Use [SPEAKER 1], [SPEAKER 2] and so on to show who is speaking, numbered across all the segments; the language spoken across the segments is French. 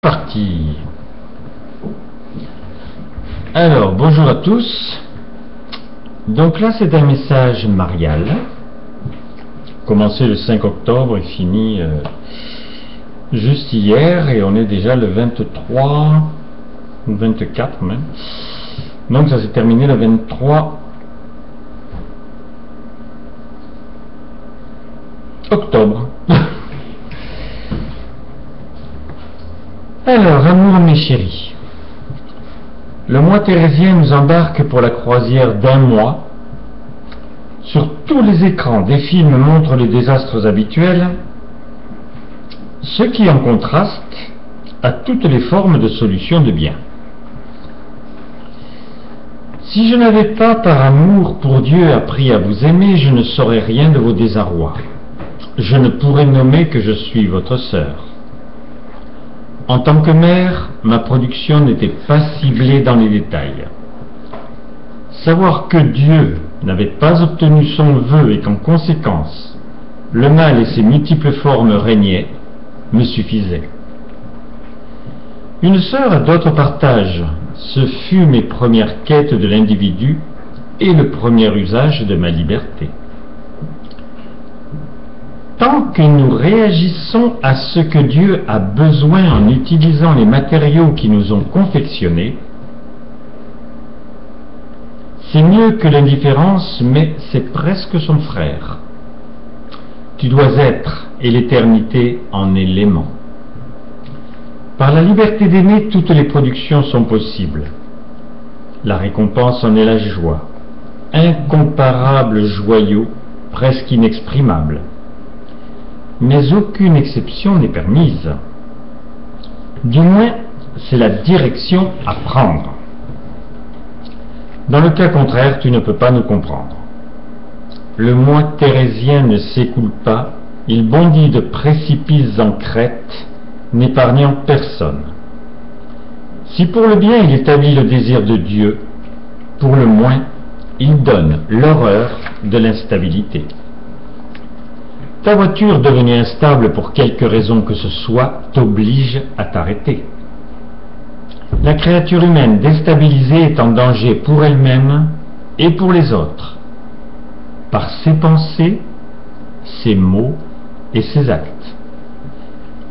[SPEAKER 1] parti. Alors, bonjour à tous. Donc là, c'est un message marial, commencé le 5 octobre et fini euh, juste hier, et on est déjà le 23 ou 24 même. Donc ça s'est terminé le 23 octobre. Alors, amour mes chéris, le mois thérésien nous embarque pour la croisière d'un mois. Sur tous les écrans, des films montrent les désastres habituels, ce qui en contraste à toutes les formes de solutions de bien. Si je n'avais pas par amour pour Dieu appris à vous aimer, je ne saurais rien de vos désarrois. Je ne pourrais nommer que je suis votre sœur. En tant que mère, ma production n'était pas ciblée dans les détails. Savoir que Dieu n'avait pas obtenu son vœu et qu'en conséquence, le mal et ses multiples formes régnaient, me suffisait. Une sœur a d'autres partages. Ce fut mes premières quêtes de l'individu et le premier usage de ma liberté. Tant que nous réagissons à ce que Dieu a besoin en utilisant les matériaux qui nous ont confectionnés, c'est mieux que l'indifférence, mais c'est presque son frère. Tu dois être, et l'éternité en élément. Par la liberté d'aimer, toutes les productions sont possibles. La récompense en est la joie, incomparable joyau, presque inexprimable mais aucune exception n'est permise. Du moins, c'est la direction à prendre. Dans le cas contraire, tu ne peux pas nous comprendre. Le mois thérésien ne s'écoule pas, il bondit de précipices en crête, n'épargnant personne. Si pour le bien il établit le désir de Dieu, pour le moins, il donne l'horreur de l'instabilité. Ta voiture devenue instable pour quelque raison que ce soit t'oblige à t'arrêter. La créature humaine déstabilisée est en danger pour elle-même et pour les autres, par ses pensées, ses mots et ses actes.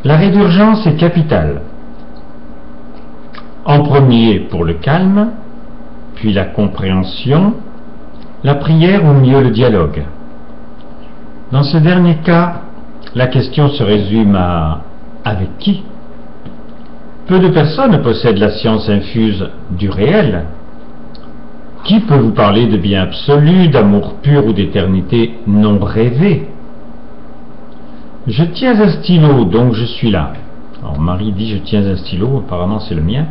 [SPEAKER 1] L'arrêt d'urgence est capital. En premier pour le calme, puis la compréhension, la prière ou mieux le dialogue. Dans ce dernier cas, la question se résume à avec qui? Peu de personnes possèdent la science infuse du réel. Qui peut vous parler de bien absolu, d'amour pur ou d'éternité non rêvée Je tiens un stylo, donc je suis là. Alors Marie dit je tiens un stylo, apparemment c'est le mien.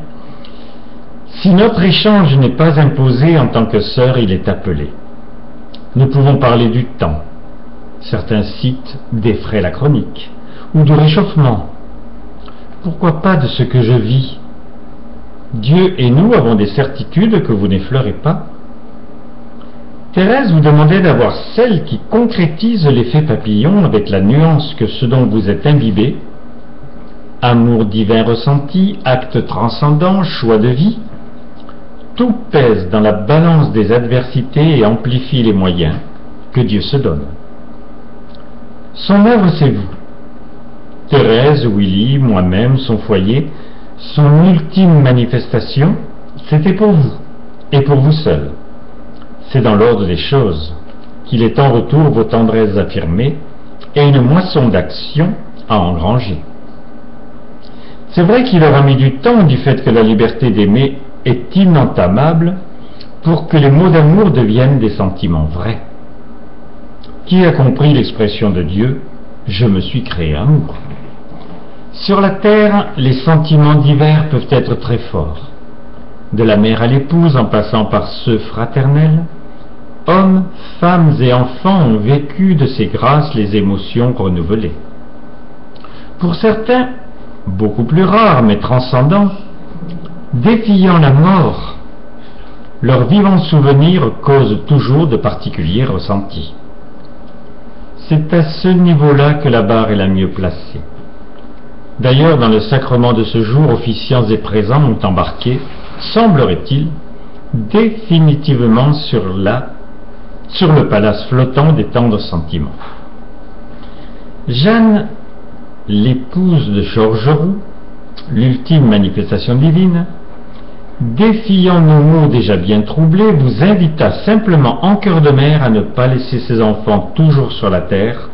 [SPEAKER 1] Si notre échange n'est pas imposé en tant que sœur, il est appelé. Nous pouvons parler du temps, Certains citent des frais la chronique, ou du réchauffement. Pourquoi pas de ce que je vis? Dieu et nous avons des certitudes que vous n'effleurez pas. Thérèse vous demandait d'avoir celle qui concrétise l'effet papillon avec la nuance que ce dont vous êtes imbibé, amour divin ressenti, acte transcendant, choix de vie, tout pèse dans la balance des adversités et amplifie les moyens que Dieu se donne. Son œuvre, c'est vous. Thérèse, Willy, moi-même, son foyer, son ultime manifestation, c'était pour vous, et pour vous seul. C'est dans l'ordre des choses qu'il est en retour vos tendresses affirmées et une moisson d'action à engranger. C'est vrai qu'il aura mis du temps du fait que la liberté d'aimer est inentamable pour que les mots d'amour deviennent des sentiments vrais. Qui a compris l'expression de Dieu Je me suis créé amour Sur la terre, les sentiments divers peuvent être très forts. De la mère à l'épouse en passant par ceux fraternels, hommes, femmes et enfants ont vécu de ces grâces les émotions renouvelées. Pour certains, beaucoup plus rares mais transcendants, défiant la mort, leurs vivants souvenirs causent toujours de particuliers ressentis. C'est à ce niveau-là que la barre est la mieux placée. D'ailleurs, dans le sacrement de ce jour, officiants et présents ont embarqué, semblerait-il, définitivement sur, la, sur le palace flottant des tendres sentiments. Jeanne, l'épouse de Roux, l'ultime manifestation divine, défiant nos mots déjà bien troublés, vous invita simplement en cœur de mère à ne pas laisser ses enfants toujours sur la terre,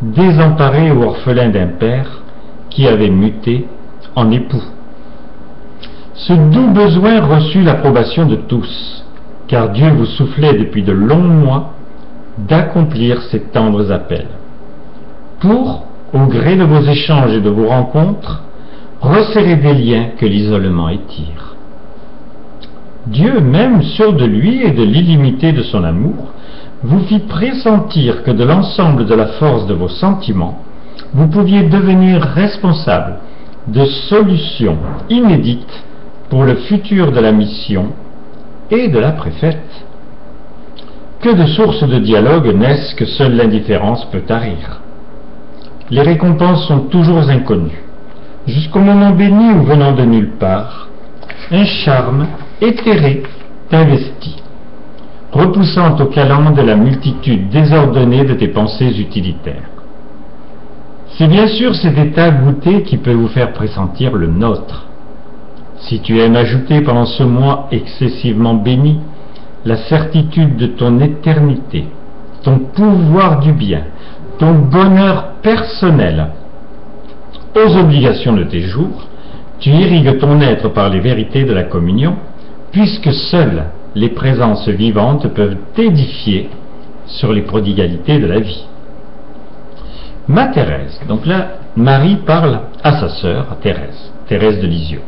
[SPEAKER 1] désemparés ou orphelins d'un père qui avait muté en époux. Ce doux besoin reçut l'approbation de tous, car Dieu vous soufflait depuis de longs mois d'accomplir ces tendres appels. Pour, au gré de vos échanges et de vos rencontres, resserrer des liens que l'isolement étire. Dieu, même sûr de lui et de l'illimité de son amour, vous fit pressentir que de l'ensemble de la force de vos sentiments, vous pouviez devenir responsable de solutions inédites pour le futur de la mission et de la préfète. Que de sources de dialogue naissent que seule l'indifférence peut tarir. Les récompenses sont toujours inconnues. Jusqu'au moment béni où venant de nulle part, un charme éthéré t'investit, repoussant au de la multitude désordonnée de tes pensées utilitaires. C'est bien sûr cet état goûté qui peut vous faire pressentir le nôtre. Si tu aimes ajouter pendant ce mois excessivement béni la certitude de ton éternité, ton pouvoir du bien, ton bonheur personnel aux obligations de tes jours, tu irrigues ton être par les vérités de la communion, puisque seules les présences vivantes peuvent t'édifier sur les prodigalités de la vie ma Thérèse. Donc là, Marie parle à sa sœur, Thérèse, Thérèse de Lisieux.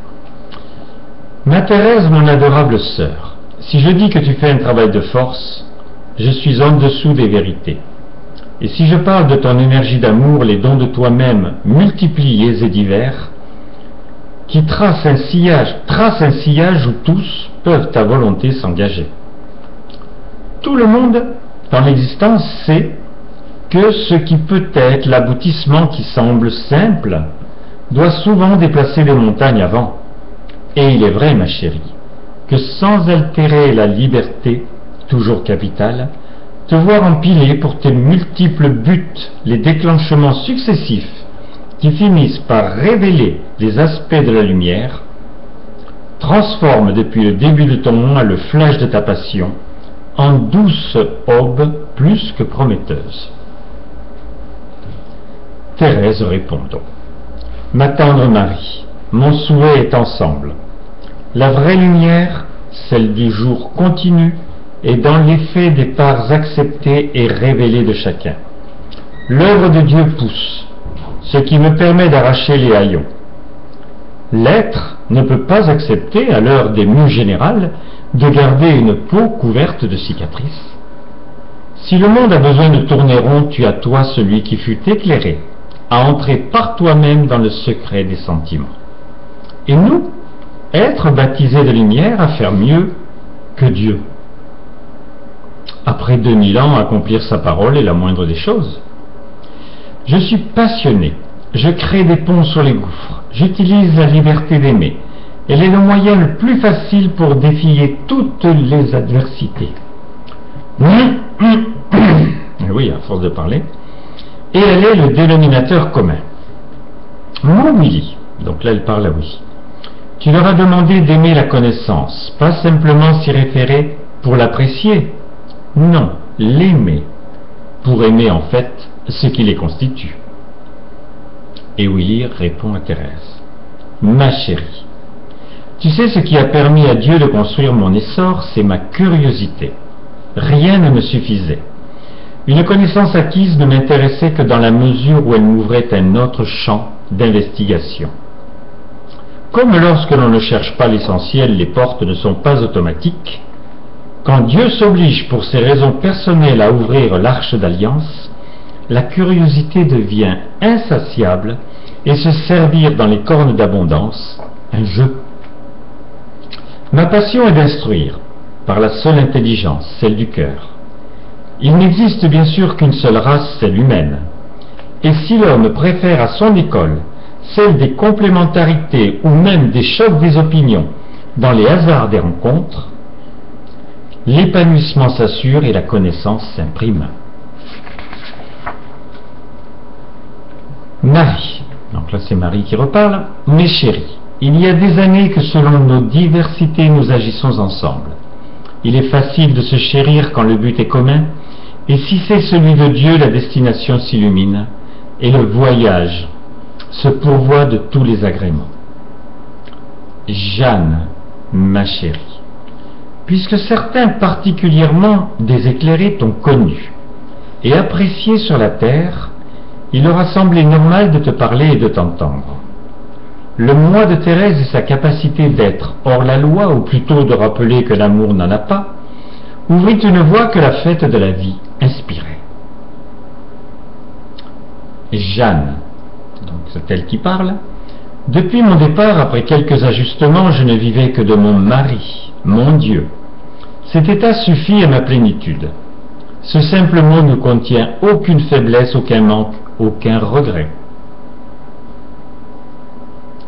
[SPEAKER 1] Ma Thérèse, mon adorable sœur, si je dis que tu fais un travail de force, je suis en dessous des vérités. Et si je parle de ton énergie d'amour, les dons de toi-même multipliés et divers, qui tracent un sillage, tracent un sillage où tous peuvent à volonté s'engager. Tout le monde dans l'existence sait que ce qui peut être l'aboutissement qui semble simple doit souvent déplacer les montagnes avant. Et il est vrai, ma chérie, que sans altérer la liberté, toujours capitale, te voir empiler pour tes multiples buts les déclenchements successifs qui finissent par révéler les aspects de la lumière, transforme depuis le début de ton mois le flash de ta passion en douce aube plus que prometteuse. Thérèse répond donc. Ma tendre Marie, mon souhait est ensemble. La vraie lumière, celle du jour continu, est dans l'effet des parts acceptées et révélées de chacun. L'œuvre de Dieu pousse, ce qui me permet d'arracher les haillons. L'être ne peut pas accepter, à l'heure des mues générales, de garder une peau couverte de cicatrices. Si le monde a besoin de tourner rond, tu as toi celui qui fut éclairé à entrer par toi-même dans le secret des sentiments. Et nous, être baptisés de lumière à faire mieux que Dieu. Après 2000 ans, accomplir sa parole est la moindre des choses. Je suis passionné. Je crée des ponts sur les gouffres. J'utilise la liberté d'aimer. Elle est le moyen le plus facile pour défier toutes les adversités. oui, à force de parler et elle est le dénominateur commun. Mon Willy, donc là elle parle à Willy, tu leur as demandé d'aimer la connaissance, pas simplement s'y référer pour l'apprécier, non, l'aimer, pour aimer en fait ce qui les constitue. Et Willy répond à Thérèse, ma chérie, tu sais ce qui a permis à Dieu de construire mon essor, c'est ma curiosité. Rien ne me suffisait. Une connaissance acquise ne m'intéressait que dans la mesure où elle m'ouvrait un autre champ d'investigation. Comme lorsque l'on ne cherche pas l'essentiel, les portes ne sont pas automatiques, quand Dieu s'oblige pour ses raisons personnelles à ouvrir l'arche d'alliance, la curiosité devient insatiable et se servir dans les cornes d'abondance, un jeu. Ma passion est d'instruire, par la seule intelligence, celle du cœur. Il n'existe bien sûr qu'une seule race, celle humaine. Et si l'homme préfère à son école celle des complémentarités ou même des chocs des opinions dans les hasards des rencontres, l'épanouissement s'assure et la connaissance s'imprime. Marie, donc là c'est Marie qui reparle, mes chéris, il y a des années que selon nos diversités nous agissons ensemble. Il est facile de se chérir quand le but est commun, et si c'est celui de Dieu, la destination s'illumine, et le voyage se pourvoit de tous les agréments. Jeanne, ma chérie, puisque certains particulièrement des éclairés t'ont connu et apprécié sur la terre, il aura semblé normal de te parler et de t'entendre. Le moi de Thérèse et sa capacité d'être hors la loi, ou plutôt de rappeler que l'amour n'en a pas, ouvrit une voie que la fête de la vie inspirait. Jeanne, donc c'est elle qui parle, depuis mon départ, après quelques ajustements, je ne vivais que de mon mari, mon Dieu. Cet état suffit à ma plénitude. Ce simple mot ne contient aucune faiblesse, aucun manque, aucun regret.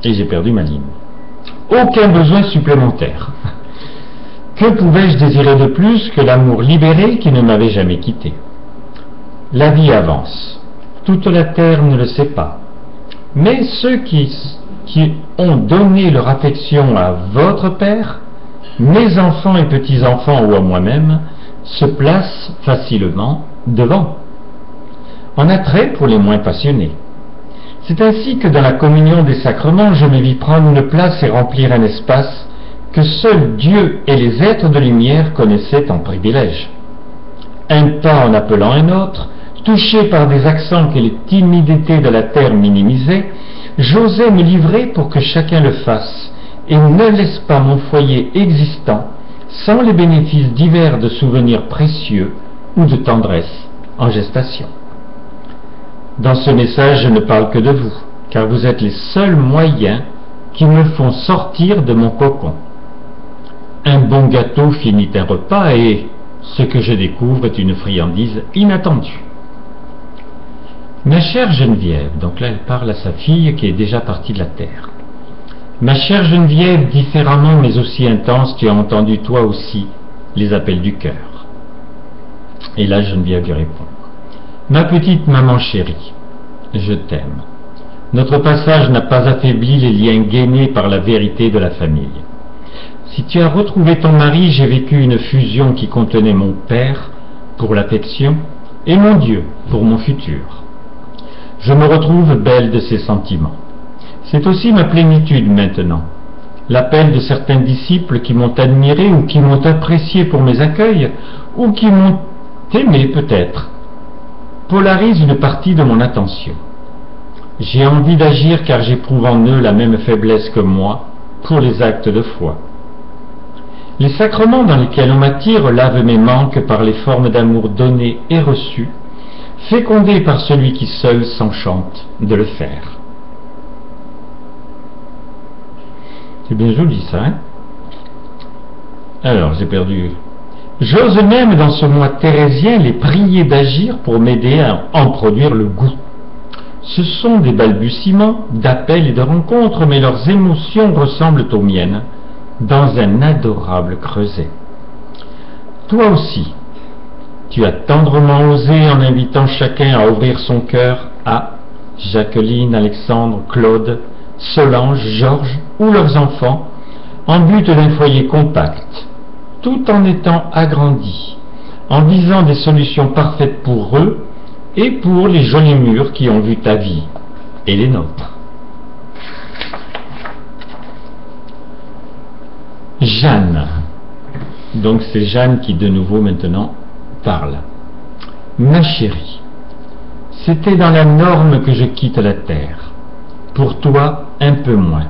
[SPEAKER 1] Et j'ai perdu ma ligne. Aucun besoin supplémentaire. Que pouvais-je désirer de plus que l'amour libéré qui ne m'avait jamais quitté? La vie avance. Toute la terre ne le sait pas. Mais ceux qui qui ont donné leur affection à votre Père, mes enfants et petits-enfants ou à moi-même, se placent facilement devant, en attrait pour les moins passionnés. C'est ainsi que dans la communion des sacrements, je me vis prendre une place et remplir un espace que seul Dieu et les êtres de lumière connaissaient en privilège. Un pas en appelant un autre, touché par des accents que les timidités de la terre minimisaient, J'osais me livrer pour que chacun le fasse, et ne laisse pas mon foyer existant sans les bénéfices divers de souvenirs précieux ou de tendresse en gestation. Dans ce message, je ne parle que de vous, car vous êtes les seuls moyens qui me font sortir de mon cocon. Un bon gâteau finit un repas et ce que je découvre est une friandise inattendue. Ma chère Geneviève, donc là elle parle à sa fille qui est déjà partie de la terre. Ma chère Geneviève, différemment mais aussi intense, tu as entendu toi aussi les appels du cœur. Et là Geneviève lui répond. Ma petite maman chérie, je t'aime. Notre passage n'a pas affaibli les liens gainés par la vérité de la famille. Si tu as retrouvé ton mari, j'ai vécu une fusion qui contenait mon père pour l'affection et mon Dieu pour mon futur je me retrouve belle de ces sentiments. C'est aussi ma plénitude maintenant. L'appel de certains disciples qui m'ont admiré ou qui m'ont apprécié pour mes accueils, ou qui m'ont aimé peut-être, polarise une partie de mon attention. J'ai envie d'agir car j'éprouve en eux la même faiblesse que moi pour les actes de foi. Les sacrements dans lesquels on m'attire lavent mes manques par les formes d'amour données et reçues, fécondé par celui qui seul s'enchante de le faire. C'est bien joli ça, hein? Alors, j'ai perdu. J'ose même dans ce mois thérésien les prier d'agir pour m'aider à en produire le goût. Ce sont des balbutiements, d'appels et de rencontres, mais leurs émotions ressemblent aux miennes, dans un adorable creuset. Toi aussi, tu as tendrement osé en invitant chacun à ouvrir son cœur à Jacqueline, Alexandre, Claude, Solange, Georges ou leurs enfants, en but d'un foyer compact, tout en étant agrandi, en visant des solutions parfaites pour eux et pour les jolis murs qui ont vu ta vie et les nôtres. Jeanne. Donc c'est Jeanne qui de nouveau maintenant parle. Ma chérie, c'était dans la norme que je quitte la terre. Toi, un peu moins.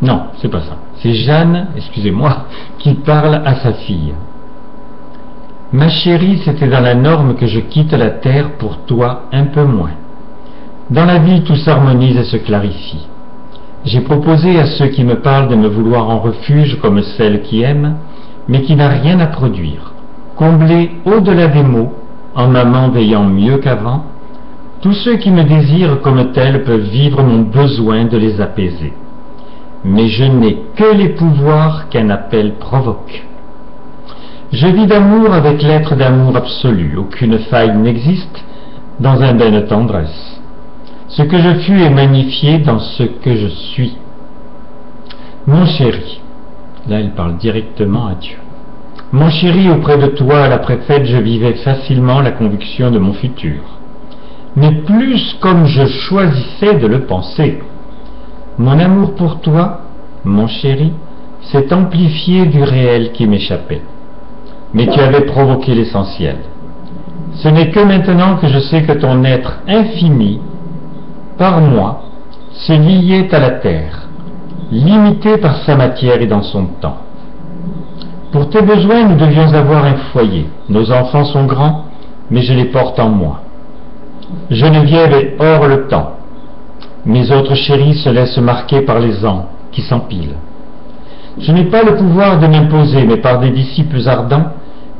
[SPEAKER 1] Non, c'est pas ça. C'est Jeanne, excusez-moi, qui parle à sa fille. Ma chérie, c'était dans la norme que je quitte la terre pour toi un peu moins. Dans la vie, tout s'harmonise et se clarifie. J'ai proposé à ceux qui me parlent de me vouloir en refuge comme celle qui aime, mais qui n'a rien à produire comblé au-delà des mots, en amant veillant mieux qu'avant, Tous ceux qui me désirent comme tel peuvent vivre mon besoin de les apaiser. Mais je n'ai que les pouvoirs qu'un appel provoque. Je vis d'amour avec l'être d'amour absolu. Aucune faille n'existe dans un bain de tendresse. Ce que je fus est magnifié dans ce que je suis. Mon chéri, là il parle directement à Dieu. Mon chéri, auprès de toi, à la préfète, je vivais facilement la conviction de mon futur. Mais plus comme je choisissais de le penser. Mon amour pour toi, mon chéri, s'est amplifié du réel qui m'échappait. Mais tu avais provoqué l'essentiel. Ce n'est que maintenant que je sais que ton être infini, par moi, se liait à la terre, limité par sa matière et dans son temps. Pour tes besoins, nous devions avoir un foyer. Nos enfants sont grands, mais je les porte en moi. Geneviève est hors le temps. Mes autres chéris se laissent marquer par les ans qui s'empilent. Je n'ai pas le pouvoir de m'imposer, mais par des disciples ardents,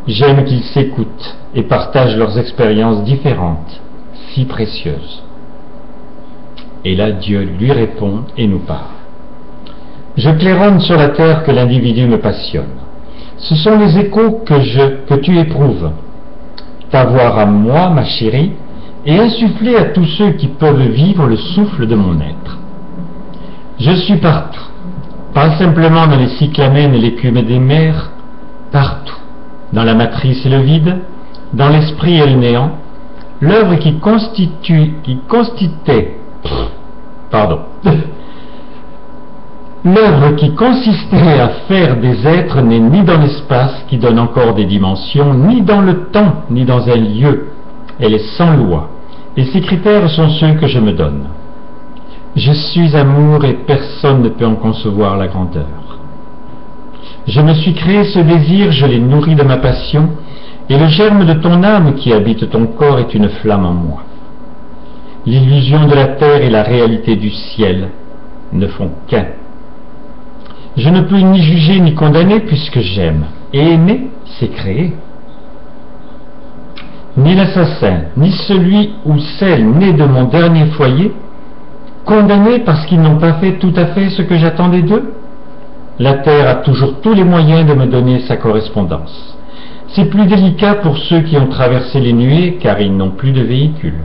[SPEAKER 1] j'aime qu'ils s'écoutent et partagent leurs expériences différentes, si précieuses. Et là, Dieu lui répond et nous parle. Je claironne sur la terre que l'individu me passionne. Ce sont les échos que, je, que tu éprouves. T'avoir à moi, ma chérie, et insuffler à tous ceux qui peuvent vivre le souffle de mon être. Je suis partout, pas simplement dans les cyclamènes et l'écume des mers, partout, dans la matrice et le vide, dans l'esprit et le néant, l'œuvre qui constitue, qui constituait, pardon, L'œuvre qui consistait à faire des êtres n'est ni dans l'espace qui donne encore des dimensions, ni dans le temps, ni dans un lieu. Elle est sans loi. Et ces critères sont ceux que je me donne. Je suis amour et personne ne peut en concevoir la grandeur. Je me suis créé ce désir, je l'ai nourri de ma passion, et le germe de ton âme qui habite ton corps est une flamme en moi. L'illusion de la terre et la réalité du ciel ne font qu'un. Je ne peux ni juger ni condamner puisque j'aime. Et aimer, c'est créer. Ni l'assassin, ni celui ou celle née de mon dernier foyer, condamnés parce qu'ils n'ont pas fait tout à fait ce que j'attendais d'eux? La terre a toujours tous les moyens de me donner sa correspondance. C'est plus délicat pour ceux qui ont traversé les nuées car ils n'ont plus de véhicule.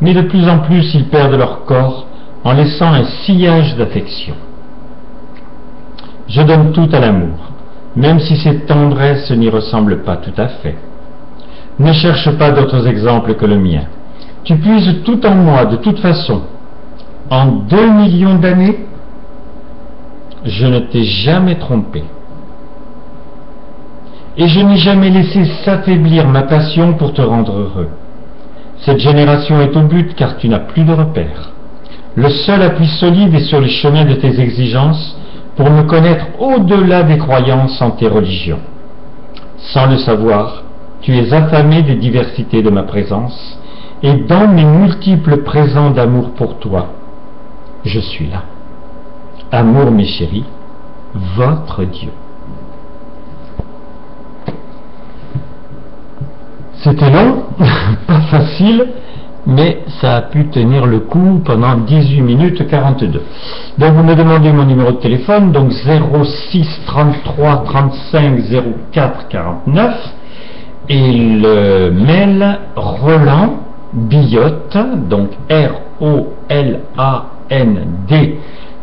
[SPEAKER 1] Mais de plus en plus ils perdent leur corps en laissant un sillage d'affection. Je donne tout à l'amour, même si cette tendresse n'y ressemble pas tout à fait. Ne cherche pas d'autres exemples que le mien. Tu puises tout en moi de toute façon. En deux millions d'années, je ne t'ai jamais trompé. Et je n'ai jamais laissé s'affaiblir ma passion pour te rendre heureux. Cette génération est au but car tu n'as plus de repères. Le seul appui solide est sur les chemins de tes exigences pour me connaître au-delà des croyances en tes religions. Sans le savoir, tu es affamé des diversités de ma présence, et dans mes multiples présents d'amour pour toi, je suis là. Amour, mes chéris, votre Dieu. C'était long, pas facile, mais ça a pu tenir le coup pendant 18 minutes 42. Donc vous me demandez mon numéro de téléphone, donc 06 33 35 04 49 et le mail Roland Billotte, donc R-O-L-A-N-D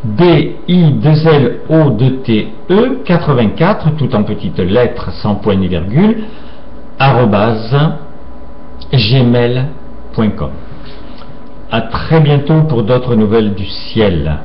[SPEAKER 1] B-I-2-L-O-D-T-E 84, tout en petites lettres sans point ni virgule, arrobase gmail.com. À très bientôt pour d'autres nouvelles du ciel.